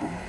Mm-hmm.